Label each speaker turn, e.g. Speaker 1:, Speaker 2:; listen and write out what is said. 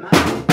Speaker 1: My